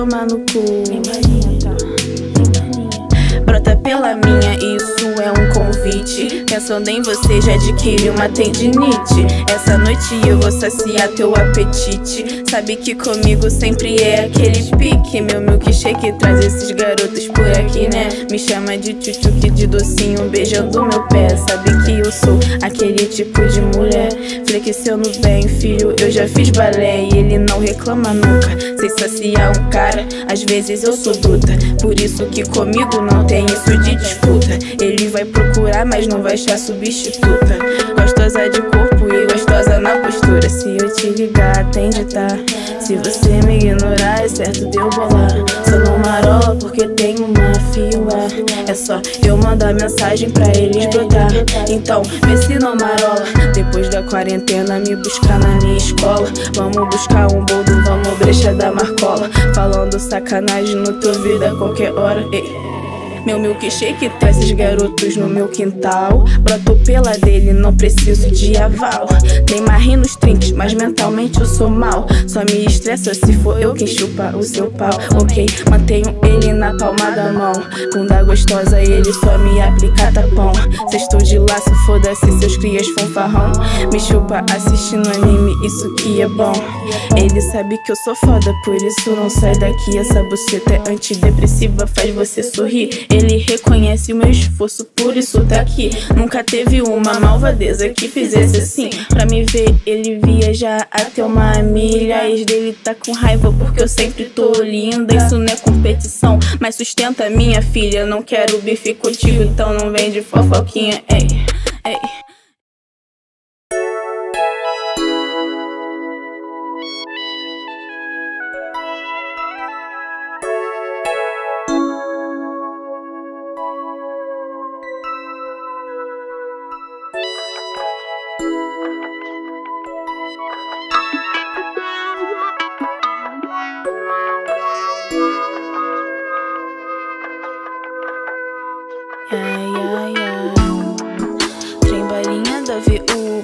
tomar no cu. Pensando em você, já adquiri uma tendinite. Essa noite eu vou saciar teu apetite. Sabe que comigo sempre é aquele pique. Meu milkshake traz esses garotos por aqui, né? Me chama de tchutchuque de docinho, beijando meu pé. Sabe que eu sou aquele tipo de mulher. Flexionando bem, filho, eu já fiz balé e ele não reclama nunca. Sei saciar um cara, às vezes eu sou bruta. Por isso que comigo não tem isso de disputa. Ele vai procurar, mas não vai achar substituta. Gostosa de corpo e gostosa na postura. Se eu te ligar, atende, tá? Se você me ignorar, é certo de bolar. Só não marola porque tem uma fila. É só eu mandar mensagem pra eles brotar. Então, vê se não marola. Depois da quarentena, me buscar na minha escola. Vamos buscar um boldo, vamos brecha da marcola. Falando sacanagem no teu vida a qualquer hora. Ei. Meu milkshake traz esses garotos no meu quintal. Broto pela dele, não preciso de aval. Tem marri nos trinks, mas mentalmente eu sou mal. Só me estressa se for eu quem chupa o seu pau. Ok, mantenho ele na palma da mão. Bunda gostosa, ele só me aplica tapão. Sextou de laço, foda-se seus crias fanfarrão. Me chupa assistindo anime, isso que é bom. Ele sabe que eu sou foda, por isso não sai daqui. Essa buceta é antidepressiva, faz você sorrir. Ele reconhece o meu esforço, por isso tá aqui. Nunca teve uma malvadeza que fizesse assim. Pra me ver, ele viajar até uma milha. Ex dele tá com raiva porque eu sempre tô linda. Isso não é competição, mas sustenta minha filha. Não quero bife contigo, então não vem de fofoquinha. Ei, ei. Yeah. ay.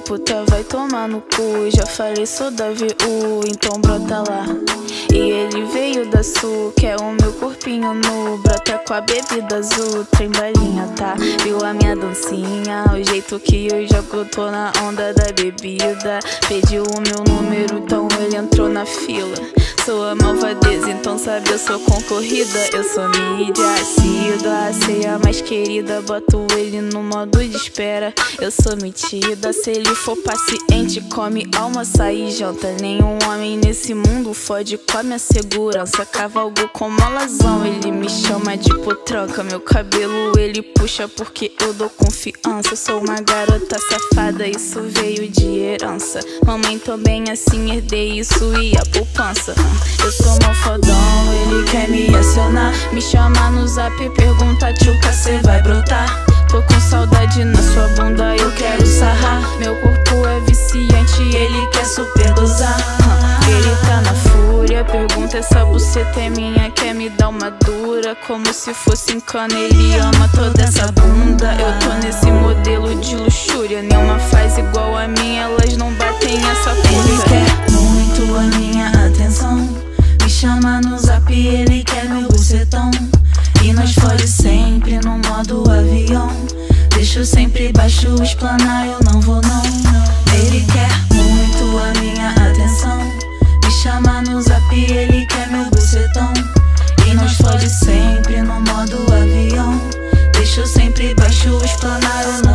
Puta vai tomar no cu. Já falei, sou da VU, então brota lá. E ele veio da Sul, quer o meu corpinho nu. Brota com a bebida azul, trem balinha, tá? Viu a minha dancinha, o jeito que eu jogo, tô na onda da bebida. Pediu o meu número, então ele entrou na fila. Sou a malvadeza, então sabe, eu sou concorrida. Eu sou mídia assídua, a mais querida. Boto ele no modo de espera. Eu sou metida, se ele for paciente, come, almoça e janta. Nenhum homem nesse mundo fode com a minha segurança. Cavalgo como alazão, ele me chama de potranca. Meu cabelo ele puxa porque eu dou confiança. Sou uma garota safada, isso veio de herança. Mamãe também assim herdei isso e a poupança. Eu sou mal fodão, ele quer me acionar. Me chama no zap, pergunta tchuca, cê vai brotar. Tô com saudade na sua bunda, eu quero sarrar. Meu buceta é minha, quer me dar uma dura. Como se fosse em cana, ele ama toda essa bunda. Eu tô nesse modelo de luxúria, nenhuma faz igual a minha, elas não batem essa Ele puta. quer muito a minha atenção. Me chama no zap, ele quer meu bucetão. E nós fode sempre no modo avião. Deixo sempre baixo explanar, eu não vou não. Ele quer muito a minha atenção. Chama no zap, ele quer meu bucetão. E nós fode sempre no modo avião. Deixo sempre baixo explanar, eu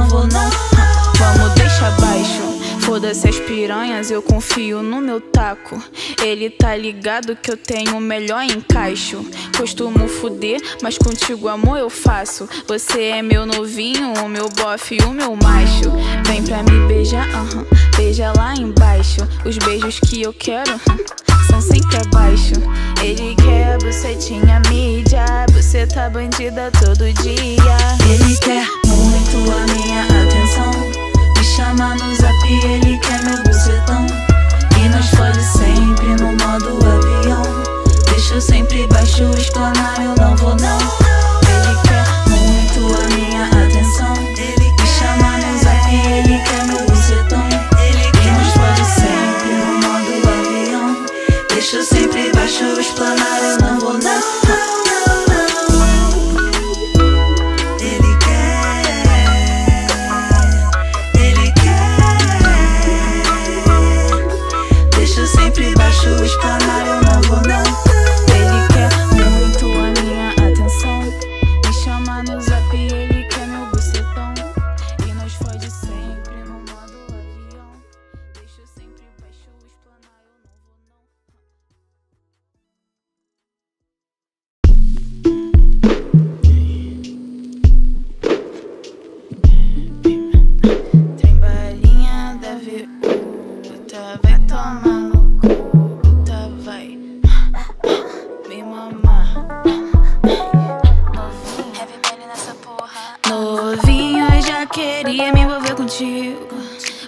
Foda-se as piranhas, eu confio no meu taco. Ele tá ligado que eu tenho o melhor encaixo. Costumo fuder, mas contigo, amor, eu faço. Você é meu novinho, o meu bofe e o meu macho. Vem pra me beijar, aham. Beija lá embaixo. Os beijos que eu quero aham, são sempre abaixo. Ele quer bucetinha mídia, buceta bandida todo dia. Ele quer muito a minha atenção. Chama no zap, ele quer meu bucetão. E nós fode sempre no modo avião. Deixo sempre baixo explanar, eu não vou não. sempre baixo o esplanar, eu não vou não.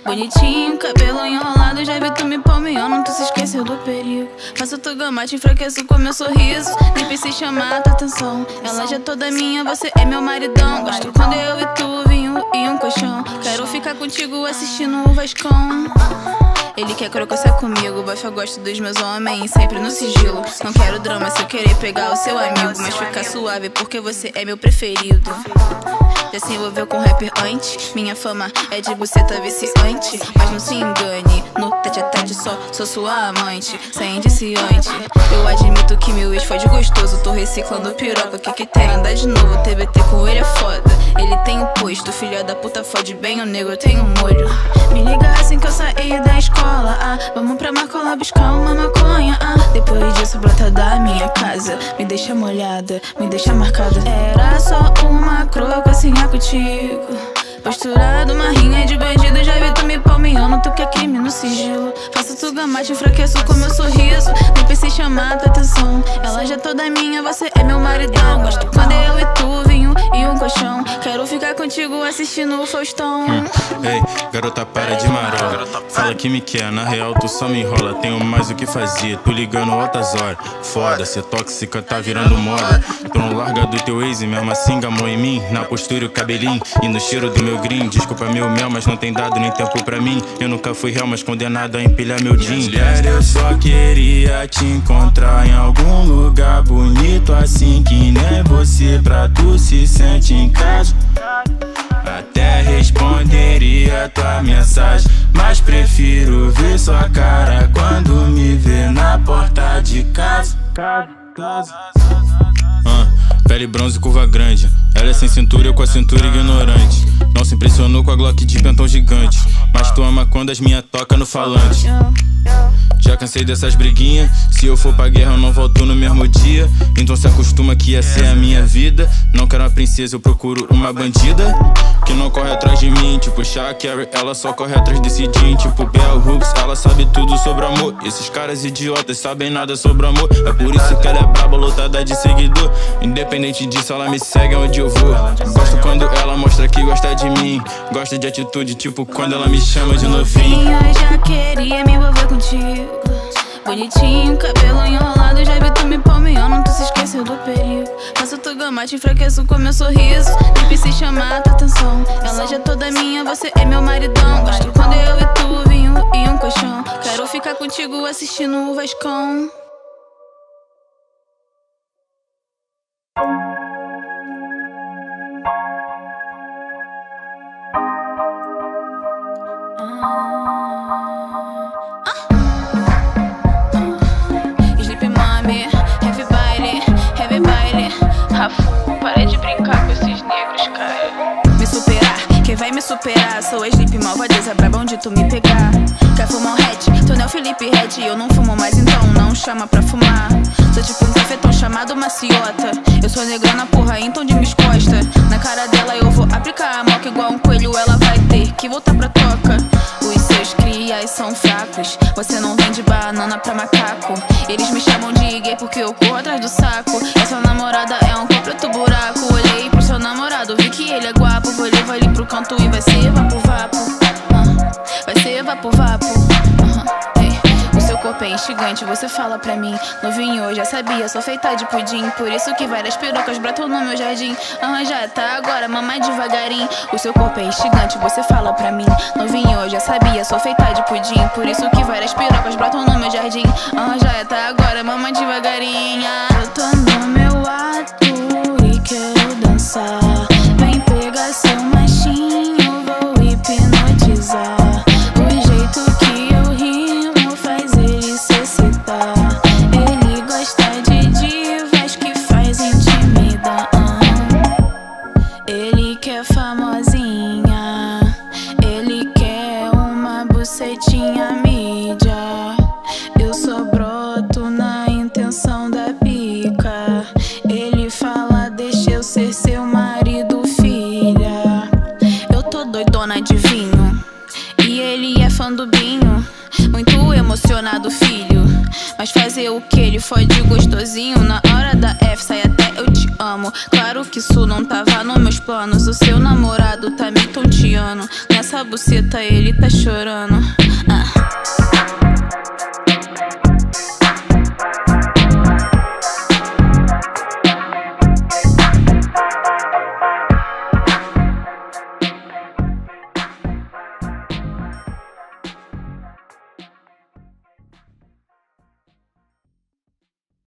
Bonitinho, cabelo enrolado, já vi tu me palmeando, tu se esqueceu do perigo. Faço tu gamar, te enfraqueço com meu sorriso. Nem pensei chamar tua atenção. Ela já é toda minha, você é meu maridão. Gosto quando eu e tu vinho e um colchão. Quero ficar contigo assistindo o Vascão. Ele quer crocosar comigo, bofe eu gosto dos meus homens, sempre no sigilo. Não quero drama se eu querer pegar o seu amigo, mas ficar suave porque você é meu preferido. Já se envolveu com rapper antes, minha fama é de buceta viciante. Mas não se engane, no tete a tete só sou sua amante, sem indiciante. Eu admito que meu ex foi de gostoso, tô reciclando piroca, o que que tem? Andar de novo, TBT com ele é foda. Ele tem um posto, filha da puta fode bem, o nego tem um molho. Me liga assim que eu saí da escola, ah. Vamos pra Marcola buscar uma maconha, ah. Depois disso, brota da minha casa. Me deixa molhada, me deixa marcada. Era só uma croca sonhar contigo. Posturado, uma rinha de bandido. Já vi tu me palmeando, tu quer crime no sigilo. Faço tu gamar, te enfraqueço com meu sorriso. Não pensei chamar tua atenção. Ela já é toda minha, você é meu maridão. Gosto quando eu contigo assistindo o Faustão. Hum. Ei, garota, para de marola. Fala que me quer, na real tu só me enrola. Tenho mais o que fazer, tô ligando altas horas. Foda, cê tóxica, tá virando moda. Tu não larga do teu ex e mesmo assim gamou em mim. Na postura e o cabelinho e no cheiro do meu green. Desculpa meu mel, mas não tem dado nem tempo pra mim. Eu nunca fui real, mas condenado a empilhar meu jean. Mulher, eu só queria te encontrar em algum lugar bonito assim que nem você pra tu se sente em casa. Até responderia tua mensagem, mas prefiro ver sua cara quando me vê na porta de casa. casa, Pele bronze curva grande. Ela é sem cintura, eu com a cintura ignorante. Não se impressionou com a Glock de pentão gigante. Mas tu ama quando as minhas toca no falante. Já cansei dessas briguinhas. Se eu for pra guerra, eu não volto no mesmo dia. Então se acostuma que essa é a minha vida. Não quero uma princesa, eu procuro uma bandida. Que não corre atrás de mim, tipo Shakira. Ela só corre atrás desse Jean, tipo Bell Hooks. Ela sabe tudo sobre amor. Esses caras idiotas sabem nada sobre amor. É por isso que ela é braba, lotada de seguidor. Independente disso, ela me segue onde eu vou. Gosto quando ela mostra que gosta de mim. Gosta de atitude, tipo quando ela me chama de novinho. Eu já queria me envolver contigo. Bonitinho, cabelo enrolado, já vi tu me palmeando, tu se esqueceu do perigo. Faço tu gamar, te enfraqueço com meu sorriso. Nem pensei chamar tua atenção. Ela já é toda minha, você é meu maridão. Gosto quando eu e tu vinho e um colchão. Quero ficar contigo assistindo o Vascão. Vai me superar. Sou Sleep malvadeza, braba onde tu me pegar. Quer fumar um hatch? Tu não é o Felipe Red, eu não fumo mais, então não chama pra fumar. Sou tipo um cafetão chamado maciota. Eu sou negrona, porra, então de mis costa. Na cara dela eu vou aplicar a moca igual um coelho, ela vai ter que voltar pra toca. Seus crias são fracos. Você não vende banana pra macaco. Eles me chamam de gay porque eu corro atrás do saco. Essa namorada é um completo buraco. Olhei pro seu namorado, vi que ele é guapo. Vou levar ele pro canto e vai ser vapo vapo. Uh, vai ser vapo vapo. Corpo é instigante, você fala pra mim. Novinho, eu já sabia, sou feita de pudim. Por isso que várias pirocas brotam no meu jardim. Arranja, tá agora, mamãe devagarinho. O seu corpo é instigante, você fala pra mim. Novinho, eu já sabia, sou feita de pudim. Por isso que várias pirocas brotam no meu jardim. Arranja, tá agora, mamãe devagarinho. Eu tô no meu ato e quero dançar. Mas fazer o que? Ele fode gostosinho. Na hora da F sai até eu te amo. Claro que isso não tava nos meus planos. O seu namorado tá me tonteando. Nessa buceta ele tá chorando.